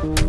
Yeah!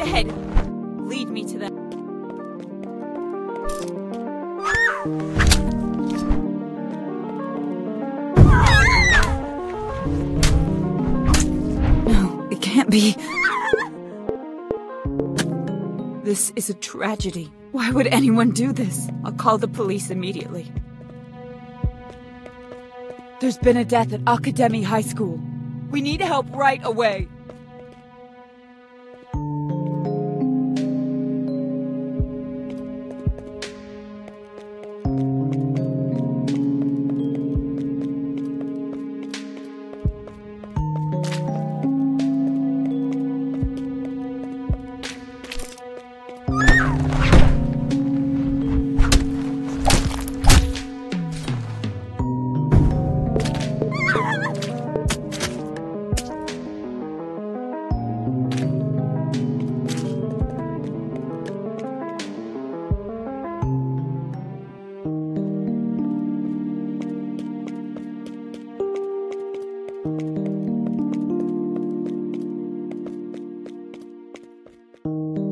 Dead! Lead me to them. No, it can't be. This is a tragedy. Why would anyone do this? I'll call the police immediately. There's been a death at Academy High School. We need help right away. 了。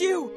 You?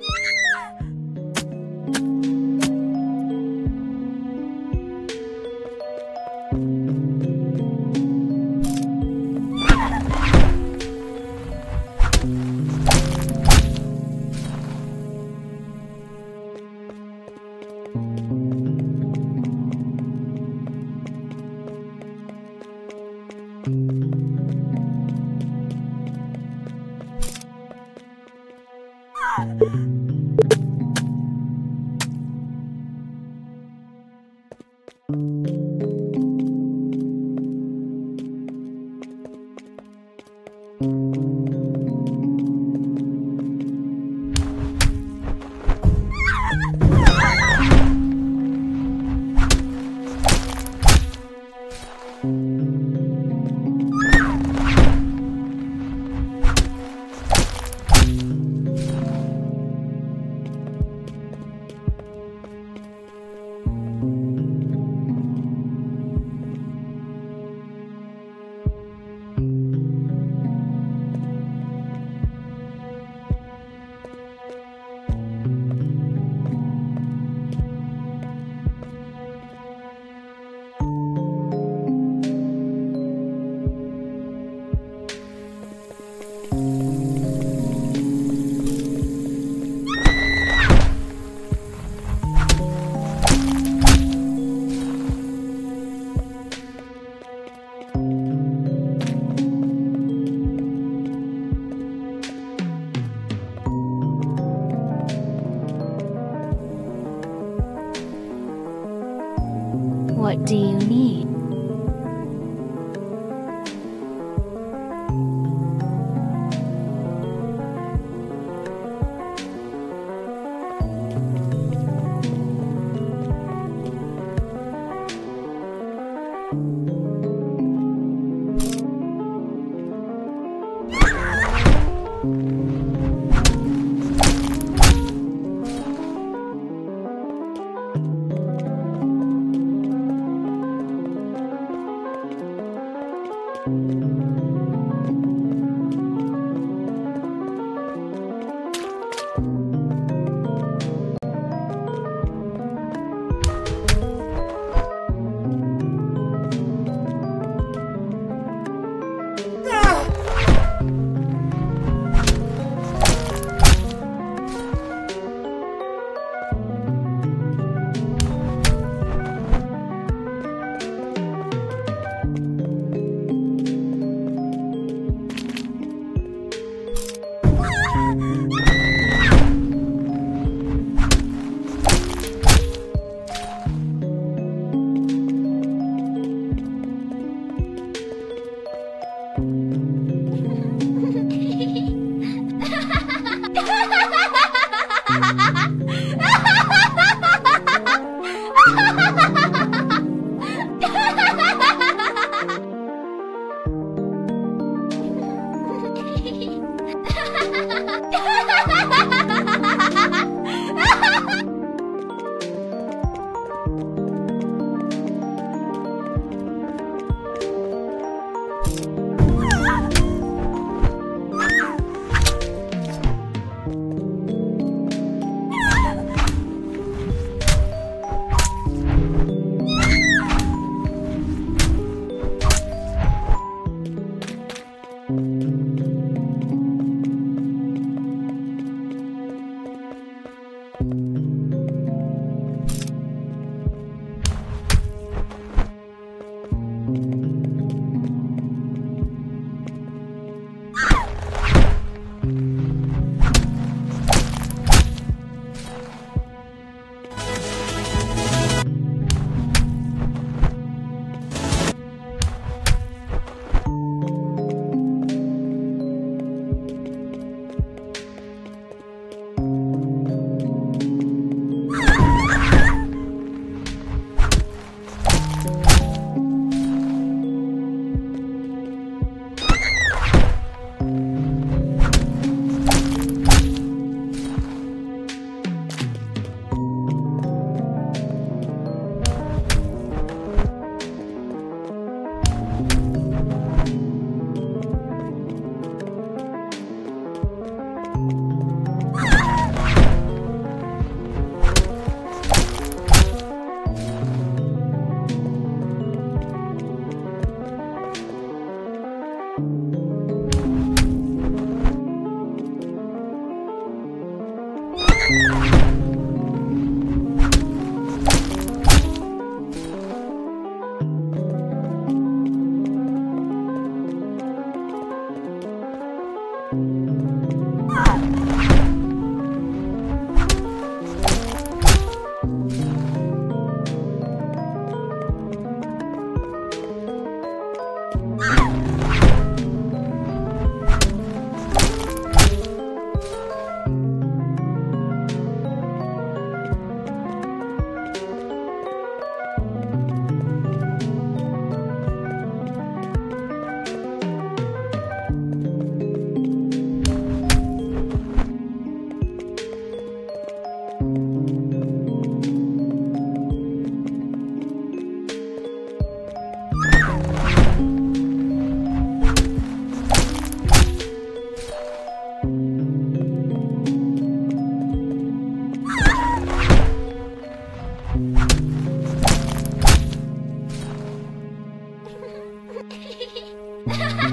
Ha ha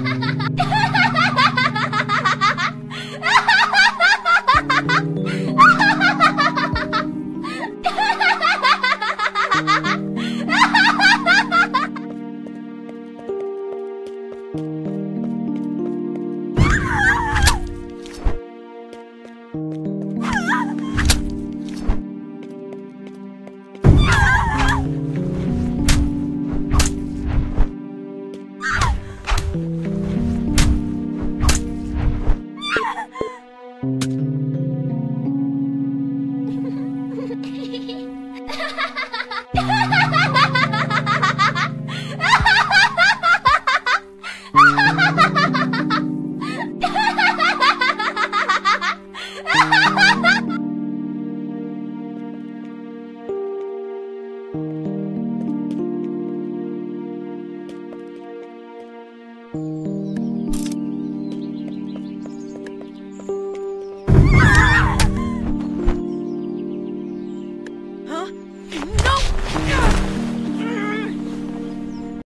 ha ha!